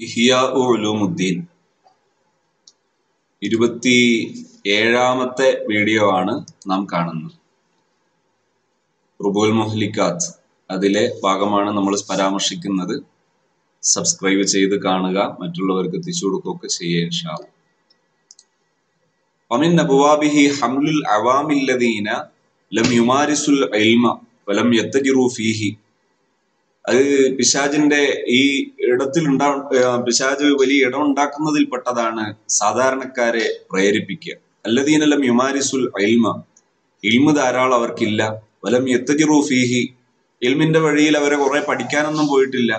ഇഹിയാ ഉലൂമുദ്ദീൻ ഇരുപത്തി ഏഴാമത്തെ വീഡിയോ ആണ് നാം കാണുന്നത് റുബുൽ മുഹ്ലിക്കാത്ത് അതിലെ ഭാഗമാണ് നമ്മൾ പരാമർശിക്കുന്നത് സബ്സ്ക്രൈബ് ചെയ്ത് കാണുക മറ്റുള്ളവർക്ക് എത്തിച്ചു കൊടുക്കുകയൊക്കെ ചെയ്യുക ഇൻഷാ അല്ലാ. ومن أبوابه حمل العوام الذين لم يمارسوا العلم ولم يتجروا فيه അത് പിശാജിന്റെ ഈ ഇടത്തിൽ ഉണ്ടാ പിശാജ് വലിയ ഇടം ഉണ്ടാക്കുന്നതിൽ പെട്ടതാണ് സാധാരണക്കാരെ പ്രേരിപ്പിക്കുക. അല്ലദീനലം യുമാരിസുൽ ഇൽമ. ഇൽമ് ധാരാളം അവർക്കില്ല. വലം യത്തജിറു ഫീഹി. ഇൽമിന്റെ വഴിയിൽ അവരെ കുറെ പഠിക്കാനൊന്നും പോയിട്ടില്ല.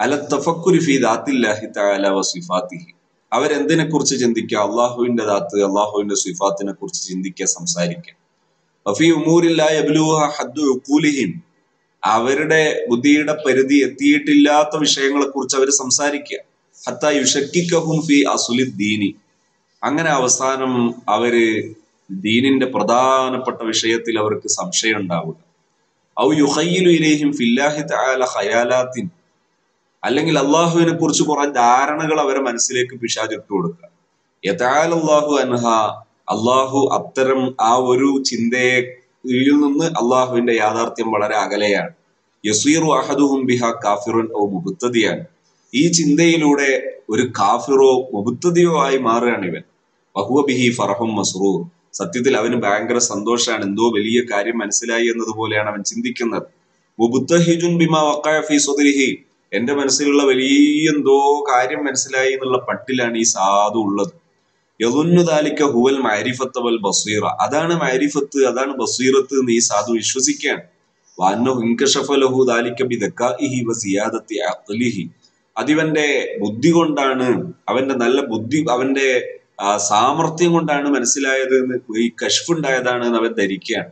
അല തഫക്കുരി ഫീ ദാത്തില്ലാഹി തആല വസിഫാത്തിഹി അവരെന്തിനെ കുറിച്ച് ചിന്തിക്കുക? അള്ളാഹുവിന്റെ ദാത്ത് അള്ളാഹുവിന്റെ സിഫാത്തിനെ കുറിച്ച് ചിന്തിക്കുക സംസാരിക്കുക. ഉമൂരില്ല ഹദ്ദു അവരുടെ ബുദ്ധിയുടെ പരിധി എത്തിയിട്ടില്ലാത്ത വിഷയങ്ങളെ കുറിച്ച് അവർ സംസാരിക്കുക. ഹത്ത യുഷക്കിക്കഹും ഫി അസുലി അങ്ങനെ അവസാനം അവർ ദീനിന്റെ പ്രധാനപ്പെട്ട വിഷയത്തിൽ അവർക്ക് സംശയം ഉണ്ടാവുക ഔ യുഹയ്യിലു ഇലൈഹിം ഫില്ലാഹി തആല ഖയാലാത്തിൻ. അല്ലെങ്കിൽ അള്ളാഹുവിനെ കുറിച്ച് കുറെ ധാരണകൾ അവരെ മനസ്സിലേക്ക് പിശാചിട്ട് കൊടുക്കുക. അള്ളാഹു അൻഹ. അള്ളാഹു അത്തരം ആ ഒരു ചിന്തയെ ഇതിൽ നിന്ന് അള്ളാഹുവിന്റെ യാഥാർത്ഥ്യം വളരെ അകലെയാണ്. യസീറു അഹദുഹും ബിഹ കാഫിറുൻ ഓ മുബുത്തതിയാണ് ഈ ചിന്തയിലൂടെ ഒരു കാഫിറോ മുബുത്തതിയോ ആയി മാറുകയാണ് ഇവൻ. വഹുവ ബിഹി ഫറഹും മസ്റൂർ. സത്യത്തിൽ അവന് ഭയങ്കര സന്തോഷമാണ് എന്തോ വലിയ കാര്യം മനസ്സിലായി എന്നതുപോലെയാണ് അവൻ ചിന്തിക്കുന്നത്. മുബുത്തഹിജുൻ ബിമാ വഖഅ ഫി സദ്രിഹി. എന്റെ മനസ്സിലുള്ള വലിയ എന്തോ കാര്യം മനസ്സിലായി എന്നുള്ള പട്ടിലാണ് ഈ സാധു ഉള്ളത്. യദുന്നു ഹുവൽ മാരിഫത്ത് ബസീറ. അതാണ് മാരിഫത്ത് അതാണ് ബസീറത്ത് എന്ന് ഈ സാധു വിശ്വസിക്കുകയാണ്. അതിവന്റെ ബുദ്ധി കൊണ്ടാണ് അവന്റെ നല്ല ബുദ്ധി അവന്റെ സാമർഥ്യം കൊണ്ടാണ് മനസ്സിലായത് എന്ന് ഈ കഷ്ഫ് ഉണ്ടായതാണ് അവൻ ധരിക്കുകയാണ്.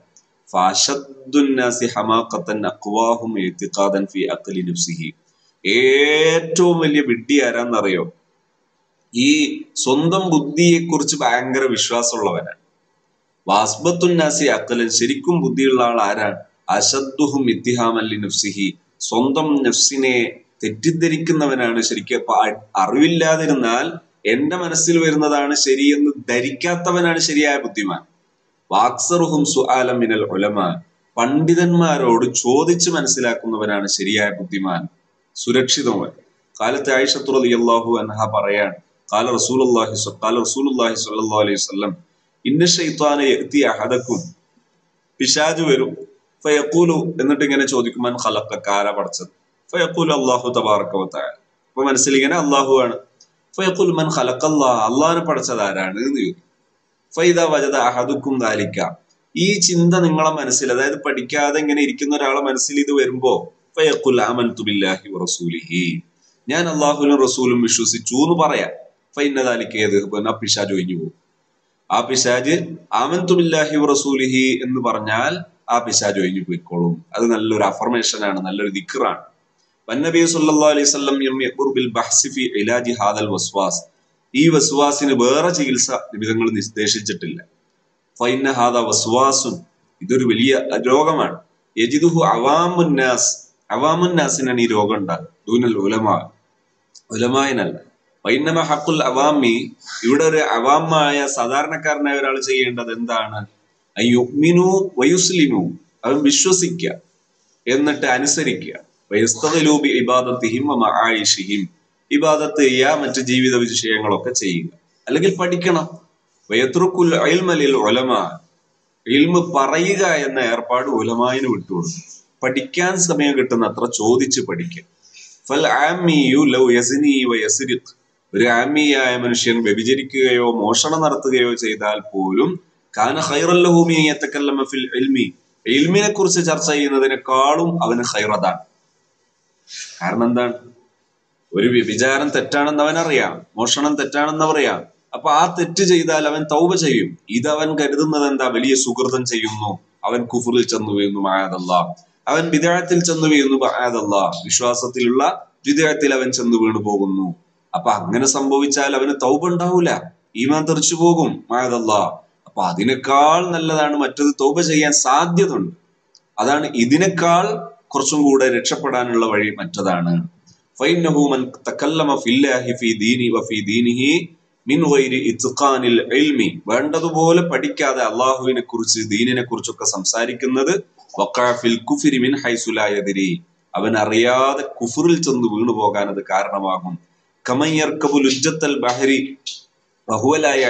ഏറ്റവും വലിയ വിഡ്ഢി ആരാന്നറിയോ? ഈ സ്വന്തം ബുദ്ധിയെ കുറിച്ച് ഭയങ്കര വിശ്വാസമുള്ളവനാണ് വാസ്ബത്തുന്നാസി അക്കലൻ ശരിക്കും ബുദ്ധിയുള്ള ആൾ ആരാണ്? അശദ്ദുഹും ഇത്തിഹാമല്ലി നഫ്സിഹി. സ്വന്തം നഫ്സിനെ തെറ്റിദ്ധരിക്കുന്നവനാണ് ശരിക്കും. അറിവില്ലാതിരുന്നാൽ എന്റെ മനസ്സിൽ വരുന്നതാണ് ശരിയെന്ന് ധരിക്കാത്തവനാണ് ശരിയായ ബുദ്ധിമാൻ. വാക്സറുഹും സുആലം മിനൽ ഉലമ. പണ്ഡിതന്മാരോട് ചോദിച്ച് മനസ്സിലാക്കുന്നവനാണ് ശരിയായ ബുദ്ധിമാൻ. സുരക്ഷിതവൻ കാലത്ത് ആയിഷത്തു അള്ളാഹു അൻഹ പറയാണ് കാല റസൂലുള്ളാഹി رسول കാല صلى الله അലൈഹി വസല്ലം ഇന്ന ശൈത്വാന യഅതി അഹദക്കും പിശാജ് വരും. ഫയക്കൂലു എന്നിട്ട് ഇങ്ങനെ ചോദിക്കും മൻ ഖലഖക ആരാ പഠിച്ചത് ഫയഖൂലു അല്ലാഹു തബാറക വ തആല അപ്പൊ മനസ്സിൽ ഇങ്ങനെ അല്ലാഹു ആണ്. ഫയക്കുൽ മൻ ഖലഖല്ലാ അള്ളാഹിനെ പഠിച്ചത് ആരാണ് എന്ന് ചോദിക്കും. ഫൈദ വജദ അഹദുക്കും ദാലിക്ക. ഈ ചിന്ത നിങ്ങളെ മനസ്സിൽ അതായത് പഠിക്കാതെ ഇങ്ങനെ ഇരിക്കുന്ന ഒരാളെ മനസ്സിൽ ഇത് വരുമ്പോ ഫയക്കുൽ ആമൻതു ബില്ലാഹി വറസൂലിഹി ഞാൻ അള്ളാഹുലും റസൂലും വിശ്വസിച്ചു എന്ന് പറയാം. ഫൈനദാലിക്ക് ഏത് ആ പിശാജ് ഒഴിഞ്ഞു പോകും. ആ പിശാജ് ആമൻതു ബില്ലാഹി വറസൂലിഹി എന്ന് പറഞ്ഞാൽ ആ പിശാജ് ഒഴിഞ്ഞു പോയിക്കോളും. അത് നല്ലൊരു അഫർമേഷൻ ആണ് നല്ലൊരു ദിക്റാണ്. വന്നബി സല്ലല്ലാഹു അലൈഹി വസല്ലം യംയഖുർ ബിൽ ബഹ്സി ഫി ഇലാജി ഹാദൽ വസ്വാസ്. ഈ വസ്വാസിന് വേറെ ചികിത്സ നിബിധങ്ങൾ നിർദ്ദേശിച്ചിട്ടില്ല ഫൈന ഹാദ വസ്വാസുൻ ഇതൊരു വലിയ രോഗമാണ്. യജിദുഹു അവാമുന്നാസ് അവാമുന്നാസിനാണ് ഈ രോഗം ഉണ്ടാകുക ദൂനൽ ഉലമാ ഉലമായനല്ല. വൈന്നമ ഹക്കുൽ അവാമി ഇവിടെ ഒരു അവാമായ സാധാരണക്കാരനായ ഒരാൾ ചെയ്യേണ്ടത് എന്താണ്? യുഗ്മിനു വയുസ്ലിമു അവൻ വിശ്വസിക്കുക എന്നിട്ട് അനുസരിക്കുക വയസ്തലൂബി ഇബാദത്തിഹിം ആയിഷിഹിം ഇബാദത്ത് ചെയ്യുക മറ്റ് ജീവിത വിഷയങ്ങളൊക്കെ ചെയ്യുക. അല്ലെങ്കിൽ പഠിക്കണം. വയത്രുക്കുൽ അയൽമലിൽ ഒലമ ഇൽമ് പറയുക എന്ന ഏർപ്പാട് ഉലമായിന് വിട്ടുകൊടുക്കും. പഠിക്കാൻ സമയം കിട്ടുന്ന അത്ര ചോദിച്ച് പഠിക്കുക ഫൽ ആമിയു ലൗ യസ്നി വ യസ്രിഖ് ഒരു ആമിയായ മനുഷ്യൻ വ്യഭിചരിക്കുകയോ മോഷണം നടത്തുകയോ ചെയ്താൽ പോലും കാന ഖൈറല്ലഹു മിൻ യതകല്ലമ ഫിൽ ഇൽമി. ഇൽമിനെ കുറിച്ച് ചർച്ച ചെയ്യുന്നതിനേക്കാളും അവന് ഹൈറതാണ് കാരണം എന്താണ്? ഒരു വ്യഭിചാരം തെറ്റാണെന്ന് അവൻ അറിയാം മോഷണം തെറ്റാണെന്ന് അറിയാം അപ്പൊ ആ തെറ്റ് ചെയ്താൽ അവൻ തൗബ ചെയ്യും. ഇത് അവൻ കരുതുന്നത് എന്താ? വലിയ സുഹൃതം ചെയ്യുന്നു. അവൻ കുഫറിൽ ചെന്നു വീഴുന്നു മായാതല്ല അവൻ വിദേഹത്തിൽ ചെന്നു വീഴുന്നു മായാതല്ല വിശ്വാസത്തിലുള്ള വിദേഹത്തിൽ അവൻ ചെന്നു വീണു പോകുന്നു അപ്പൊ അങ്ങനെ സംഭവിച്ചാൽ അവന് തൗബ ഉണ്ടാവൂല. ഈമാൻ തെറിച്ചു പോകും മായതല്ല. അപ്പൊ അതിനേക്കാൾ നല്ലതാണ് മറ്റത് തൗബ ചെയ്യാൻ സാധ്യത ഉണ്ട് അതാണ് ഇതിനേക്കാൾ കുറച്ചും കൂടെ രക്ഷപ്പെടാനുള്ള വഴി മറ്റതാണ്. വേണ്ടതുപോലെ പഠിക്കാതെ അള്ളാഹുവിനെ കുറിച്ച് ദീനിനെ കുറിച്ചൊക്കെ സംസാരിക്കുന്നത് അവൻ അറിയാതെ കുഫുറിൽ ചെന്ന് വീണു പോകാൻ അത് കാരണമാകും. ബഹരി ബഹുവലായ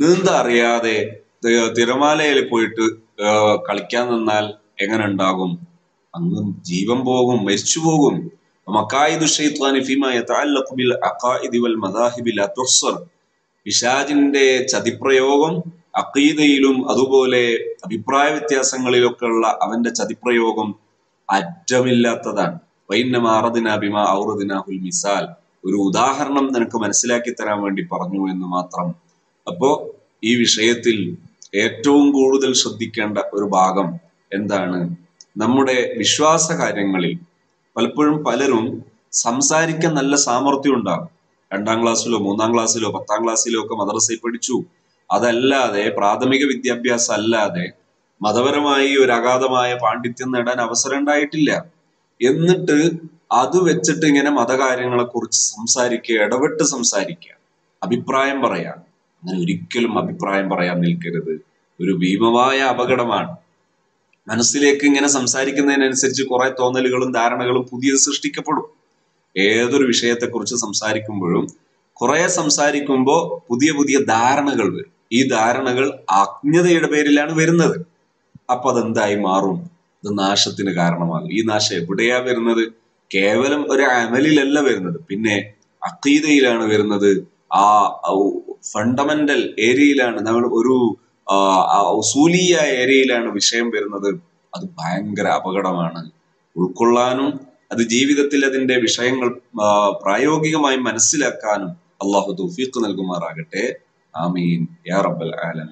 നീന്ത അറിയാതെ തിരമാലയിൽ പോയിട്ട് കളിക്കാൻ നിന്നാൽ എങ്ങനെ ഉണ്ടാകും? അങ്ങ് ജീവൻ പോകും മരിച്ചു പോകും. പിശാജിന്റെ ചതിപ്രയോഗം അക്കീതയിലും അതുപോലെ അഭിപ്രായ വ്യത്യാസങ്ങളിലൊക്കെയുള്ള അവന്റെ ചതിപ്രയോഗം അറ്റമില്ലാത്തതാണ്. മിസാൽ. ഒരു ഉദാഹരണം നിനക്ക് മനസ്സിലാക്കി തരാൻ വേണ്ടി പറഞ്ഞു എന്ന് മാത്രം. അപ്പോ ഈ വിഷയത്തിൽ ഏറ്റവും കൂടുതൽ ശ്രദ്ധിക്കേണ്ട ഒരു ഭാഗം എന്താണ്? നമ്മുടെ വിശ്വാസ കാര്യങ്ങളിൽ പലപ്പോഴും പലരും സംസാരിക്കാൻ നല്ല സാമർഥ്യം ഉണ്ടാകും. രണ്ടാം ക്ലാസ്സിലോ മൂന്നാം ക്ലാസ്സിലോ പത്താം ക്ലാസ്സിലോ ഒക്കെ മദ്രസയിൽ പഠിച്ചു. അതല്ലാതെ പ്രാഥമിക വിദ്യാഭ്യാസം അല്ലാതെ മതപരമായി ഒരു അഗാധമായ പാണ്ഡിത്യം നേടാൻ അവസരം ഉണ്ടായിട്ടില്ല. എന്നിട്ട് അത് വെച്ചിട്ട് ഇങ്ങനെ മതകാര്യങ്ങളെ കുറിച്ച് സംസാരിക്കുക ഇടപെട്ട് സംസാരിക്കുക. അഭിപ്രായം പറയാം അങ്ങനെ ഒരിക്കലും അഭിപ്രായം പറയാൻ നിൽക്കരുത്. ഒരു ഭീമമായ അപകടമാണ്. മനസ്സിലേക്ക് ഇങ്ങനെ സംസാരിക്കുന്നതിനനുസരിച്ച് കുറെ തോന്നലുകളും ധാരണകളും പുതിയത് സൃഷ്ടിക്കപ്പെടും. ഏതൊരു വിഷയത്തെക്കുറിച്ച് സംസാരിക്കുമ്പോഴും കുറെ സംസാരിക്കുമ്പോൾ പുതിയ പുതിയ ധാരണകൾ വരും. ഈ ധാരണകൾ അജ്ഞതയുടെ പേരിലാണ് വരുന്നത്. അപ്പൊ അതെന്തായി മാറും? നാശത്തിന് കാരണമാകും. ഈ നാശം എവിടെയാ വരുന്നത്? കേവലം ഒരു അമലിലല്ല വരുന്നത്. പിന്നെ അക്കീതയിലാണ് വരുന്നത്. ആ ഫണ്ടമെന്റൽ ഏരിയയിലാണ് നമ്മൾ ഒരു ആ ഏരിയയിലാണ് വിഷയം വരുന്നത്. അത് ഭയങ്കര അപകടമാണ്. ഉൾക്കൊള്ളാനും അത് ജീവിതത്തിൽ അതിന്റെ വിഷയങ്ങൾ പ്രായോഗികമായി മനസ്സിലാക്കാനും അള്ളാഹു തൗഫീഖ് നൽകുമാറാകട്ടെ. ആമീൻ. യാ റബ്ബൽ ആലമീൻ.